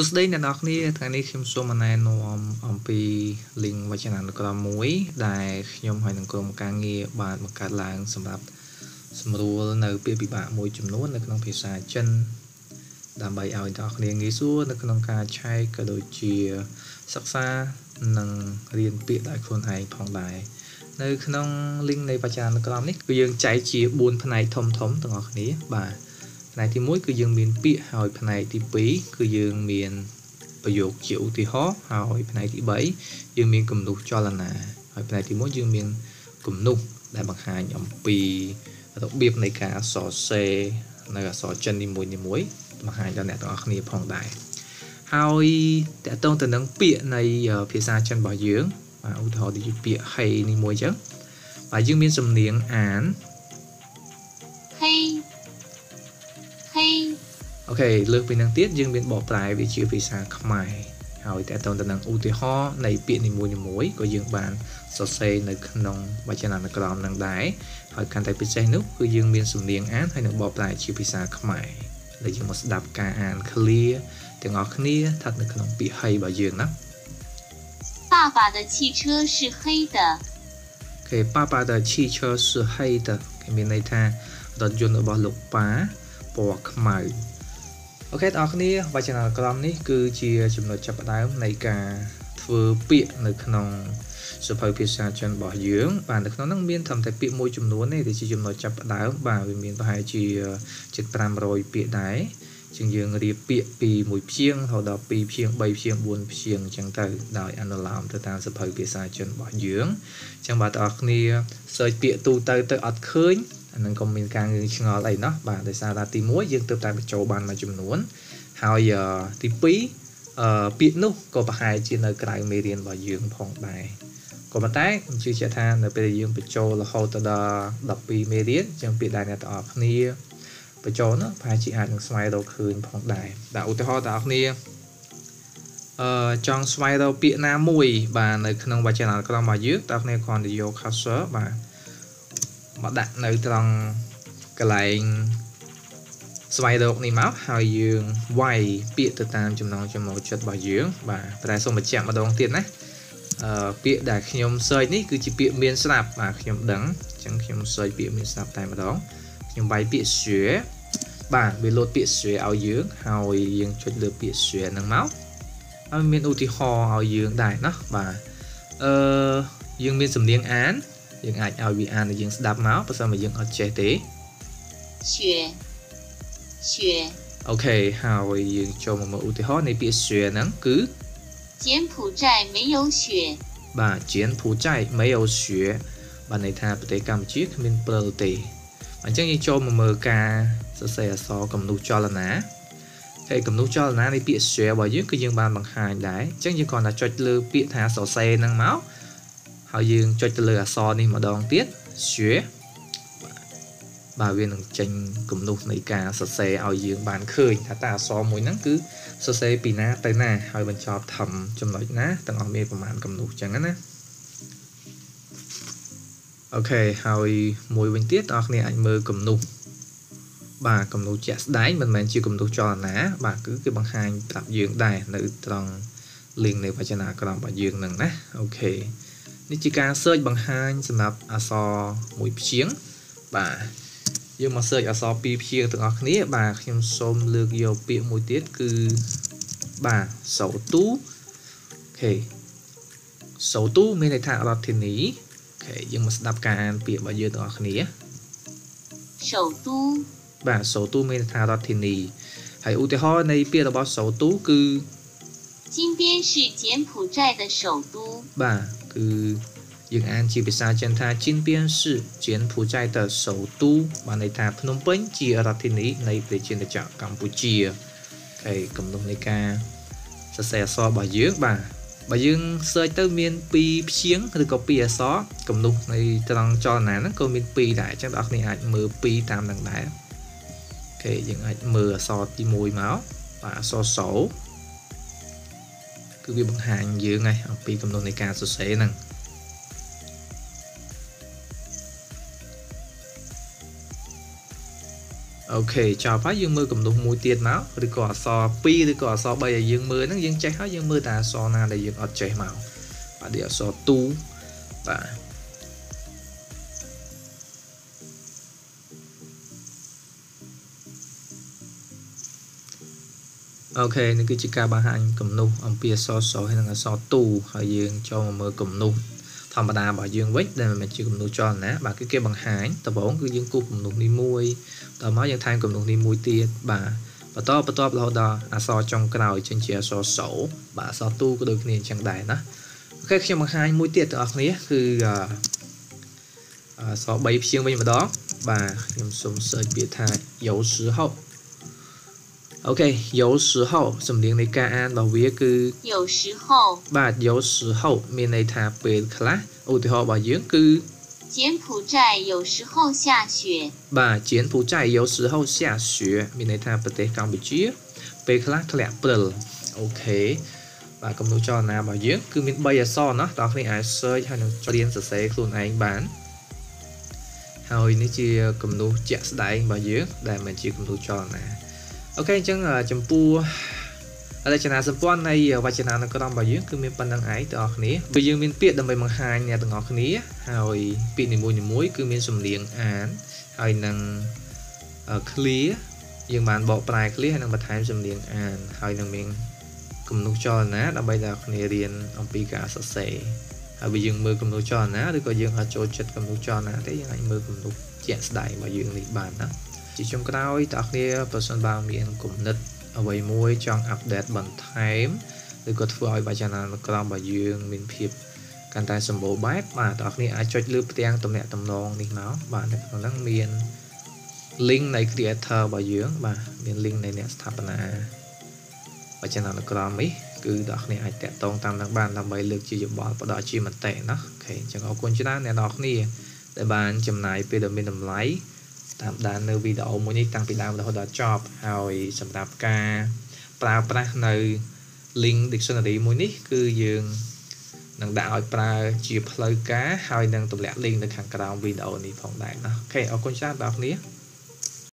សួស្តីអ្នកនរគ្នាថ្ងៃនេះខ្ញុំសូមណែនាំអំពី link វចនានុក្រមមួយ ដែលខ្ញុំហើយនឹងក្រុមការងារបានបង្កើតឡើងសម្រាប់សម្រួលនៅពាក្យពិបាកមួយចំនួននៅក្នុងភាសាចិនដើម្បីឲ្យអ្នកនរគ្នាងាយស្រួលនៅក្នុងការឆែកក៏ដូចជាសិក្សានិងរៀនពាក្យដោយខ្លួនឯងផងដែរនៅក្នុង link នៃវចនានុក្រមនេះគឺយើងចែកជា4ផ្នែកធំៗទាំងអស់គ្នាបាទ ផ្នែកទី1គឺយើងមានពាក្យហើយផ្នែកទី2គឺយើងមានប្រយោគជាឧទាហរណ៍ហើយផ្នែកទី3យើងមានគំនុះចលនាហើយផ្នែកទី1យើងមានគំនុះដែលបង្ហាញអំពីរបៀបនៃការសរសេរនៅអក្សរចិននីមួយៗបង្ហាញដល់អ្នកទាំងអស់គ្នាផងដែរហើយតកតងទៅនឹងពាក្យនៃភាសាចិនរបស់យើងបាទឧទាហរណ៍ដូចជាពាក្យហេនេះមួយអញ្ចឹងបាទយើងមានសំនៀងអាន អូខេលើសពីនឹងទៀតយើងមានបកប្រែវាជាភាសាខ្មែរហើយតើតើទៅនឹងឧទាហរណ៍នៃពាក្យនីមួយៗក៏យើងបានសរសេរនៅក្នុងវចនានុក្រមនឹងដែរហើយកាន់តែពិសេសនោះគឺយើងមានសំនៀងអានហើយនឹងបកប្រែជាភាសាខ្មែរដែលយើងមកស្ដាប់ការអាន clear ទាំងអស់គ្នាស្ថិតនៅក្នុងពាក្យហីរបស់យើងណា爸爸的汽车是黑的。OK 爸爸的汽车是黑的គេមានន័យថារថយន្តរបស់លោកប៉ាពណ៌ខ្មៅ អូខេបងប្អូនវចនានុក្រមនេះគឺជាចំណុចចាប់ផ្ដើមនៃការធ្វើពាក្យនៅក្នុងសភៅភាសាចិនរបស់យើងបាទនៅក្នុងនោះមានត្រឹមតែពាក្យមួយចំនួនទេដែលជាចំណុចចាប់ផ្ដើមបាទវាមានប្រហែលជាជិត500ពាក្យដែរជាងយើងរៀបពាក្យពីមួយព្យាង្គរហូតដល់2ព្យាង្គ3ព្យាង្គ4ព្យាង្គអញ្ចឹងទៅដោយអនុលោមទៅតាមសភៅភាសាចិនរបស់យើងអញ្ចឹងបាទបងប្អូន search ពាក្យទូទៅទៅអត់ឃើញ អានឹងក៏មានការងឿងឆ្ងល់អីណោះបាទដោយសារថាទី1យើងទើបតែបញ្ចូលបានមួយចំនួនហើយទី2អឺពាក្យនោះក៏ប្រហែលជានៅក្រៅមេរៀនរបស់យើងផងដែរក៏ប៉ុន្តែខ្ញុំជឿជាក់ថានៅពេលយើងបញ្ចូលរហូតទៅដល់12មេរៀនអញ្ចឹងពាក្យដែលអ្នកទាំងអស់គ្នាបញ្ចូលនោះប្រហែលជាអាចនឹងស្វែងរកឃើញផងដែរតែឧទាហរណ៍ទាំងអស់គ្នាអឺចង់ស្វែងរកពាក្យណាមួយ បាទនៅក្នុងវចនានុក្រមរបស់យើងតើអ្នកគ្រាន់តែយក cursor បាទ មកដាក់នៅត្រង់កន្លែងស្វែងរកនេះមកហើយយើងវាយពាក្យទៅតាមចំណងចំណូលចិត្តរបស់យើងបាទតែសូមបញ្ជាក់ម្ដងទៀតណាអឺពាក្យដែលខ្ញុំ search នេះគឺជាពាក្យមានស្រាប់បាទខ្ញុំដឹងអញ្ចឹងខ្ញុំ search ពាក្យមានស្រាប់តែម្ដងខ្ញុំវាយពាក្យ share បាទវាលោតពាក្យ share ឲ្យយើងហើយយើងចុចលើពាក្យ share ហ្នឹងមកហើយមានឧទាហរណ៍ឲ្យយើងដែរណាបាទអឺយើងមានសំនៀងអាន យើងអាចឲ្យវាអានឲ្យយើងស្ដាប់មកបើសិនមកយើងអត់ចេះទេ雪雪អូខេហើយយើងចូលមកមើលឧទាហរណ៍នៃពាក្យ雪ហ្នឹងគឺ柬埔寨没有雪បាទ柬埔寨没有雪បានន័យថាប្រទេសកម្ពុជាគ្មានព្រិលទេអញ្ចឹងយើងចូលមកមើលការសរសេរអក្សរគំនូសចលនាហើយគំនូសចលនានៃពាក្យ share របស់យើងគឺយើងបានបង្ហាញដែរអញ្ចឹងយើងគ្រាន់តែចុចលើពាក្យថាសរសេរហ្នឹងមក ហើយយើងចុចទៅលើអក្សរនេះម្ដងទៀត share បាទវានឹងចេញគំនូសនៃការសរសេរឲ្យយើងបានឃើញថាតើអក្សរមួយហ្នឹងគឺសរសេរពីណាទៅណាហើយបញ្ចប់ធំចំណុចណាទាំងអស់មានប្រមាណគំនូសអញ្ចឹងណាអូខេហើយមួយវិញទៀតបងប្អូនអាចមើលគំនូសបាទគំនូសជាក់ស្ដែងមិនមែនជាគំនូសចលនាបាទគឺគេបង្ហាញប្រាប់យើងដែរនៅត្រង់ link នៃវចនាក្រមរបស់យើងនឹងណាអូខេ នេះជាការ search បង្ហាញសម្រាប់អក្សរមួយព្យាង្គបាទយើងមក search អក្សរពីរព្យាង្គទាំងអស់គ្នាបាទខ្ញុំសូមលើកយកពាក្យមួយទៀតគឺបាទសោទូអូខេសោទូមានន័យថារដ្ឋធានីខេយើងមកស្ដាប់ការអានពាក្យរបស់យើងទាំងអស់គ្នា首都បាទ首都មានថារដ្ឋធានីហើយឧទាហរណ៍នៃពាក្យរបស់首都គឺ金边是柬埔寨的首都បាទ គឺយើងអានជាភាសាចិនថាជីនពៀនសឺជានភូចៃតសូទូបានន័យថាភ្នំពេញជារដ្ឋធានីនៃព្រះជាណាចក្រកម្ពុជាអូខេកំណត់នៃការសរសេរអក្សររបស់យើងបាទបើយើង search ទៅមាន2ព្យាង្គឬក៏2អក្សរកំណត់នៃត្រង់ចលនាហ្នឹងក៏មាន2ដែរអញ្ចឹងបងប្អូនអាចមើល2តាមនឹងដែរអូខេយើងអាចមើលអក្សរទី1មកបាទអក្សរសោ គឺវាបង្ហាញយើងឯងអំពីកំណត់នៃការសរសេរហ្នឹងអូអូខេចប់ហើយយើងមើលគំនុះមួយទៀតមកឬក៏អក្សរ2ឬក៏អក្សរ3ដែលយើងមើលហ្នឹងយើងចេះហើយយើងមើលតែអក្សរណាដែលយើងអត់ចេះមកបាទនេះអក្សរទូបាទ អូខេនេះគឺជាការបង្ហាញគំនុះអំពីអក្សរសហើយនិងអក្សរទូហើយយើងចូលមកមើលគំនុះធម្មតារបស់យើងវិញដែលមិនមែនជាគំនុះចលនាបាទគឺគេបង្ហាញដំបូងគឺយើងគូសគំនុះនេះមួយដល់មកយើងថែមគំនុះនេះមួយទៀតបាទបន្តបន្តរហូតដល់អក្សរចុងក្រោយចេញជាអក្សរសោបាទអក្សរទូក៏ដូចគ្នាអញ្ចឹងដែរណាអូខេខ្ញុំបង្ហាញមួយទៀតទាំងអស់គ្នាគឺអក្សរ3ព្យាង្គវិញម្ដងបាទខ្ញុំសូម search ពាក្យថាយោ时候 អូខេយោ时候សំនៀងនៃការអានរបស់វាគឺ有时候បាទយោ时候មានន័យថាពេលខ្លះឧទាហរណ៍របស់យើងគឺ柬埔寨有时候下雪បាទ柬埔寨有时候下雪មានន័យថាប្រទេសកម្ពុជា ពេលខ្លះធ្លាក់ព្រិលអូខេបាទគំនូចលនារបស់យើងគឺមាន3អក្សរណាបងប្អូនអាច search ហើយនឹងរៀនសរសេរខ្លួនឯងបានហើយនេះជាគំនូជាក់ស្ដែងរបស់យើងដែលមិនជាគំនូចលនា អូខេអញ្ចឹងចំពោះរចនាសម្ព័ន្ធនៃវចនានុក្រមរបស់យើងគឺមានប៉ុណ្្នឹងឯងទាំងអស់គ្នាគឺយើងមានពាក្យដើម្បីបង្ហាញអ្នកទាំងអស់គ្នាហើយពាក្យនីមួយៗគឺមានសំនៀងអានហើយនឹង clear យើងបានបកប្រែ clear ហើយនឹងបន្ថែមសំនៀងអានហើយនឹងមានគំនុះចលនាដើម្បីឲ្យគ្នារៀនអំពីការសរសេរហើយបើយើងមើលគំនុះចលនាឬក៏យើងអត់ចូលចិត្តគំនុះចលនាទេយើងអាចមើលគំនុះជាក់ស្ដែងរបស់យើងនេះបានណា ជាចុងក្រោយតើគ្នាប្រសិនបើមានគំនិតអ្វីមួយចង់អាប់ដេតបន្ថែមឬក៏ធ្វើឲ្យវចនានុក្រមរបស់យើងមានភាពកាន់តែសម្បូរបែបបាទបងប្អូនអាចចុចលើផ្ទាំងតំណាក់តំណងនេះមកបាទនៅក្នុងហ្នឹងមាន link នៃ creator របស់យើងបាទមាន link នៃអ្នកស្ថាបនាវចនានុក្រមនេះគឺបងប្អូនអាចតាក់ទងតាមនឹងបានដើម្បីលើកជាយោបល់ផ្ដល់ជាមតិណាអូខេអញ្ចឹងអរគុណច្រើនអ្នកនរគ្នាដែលបានចំណាយពេលដ៏មានតម្លៃ តាមដាននៅវីដេអូមួយនេះតាំងពីដើមរហូតដល់ចប់ហើយសម្រាប់ការប្រើប្រាស់នៅ link dictionary មួយនេះគឺយើងនឹងដាក់ឲ្យប្រើជាផ្លូវការហើយនឹងទម្លាក់ link នៅខាងក្រោមវីដេអូនេះផងដែរណាអូខេអរគុណច្រើនបងប្អូន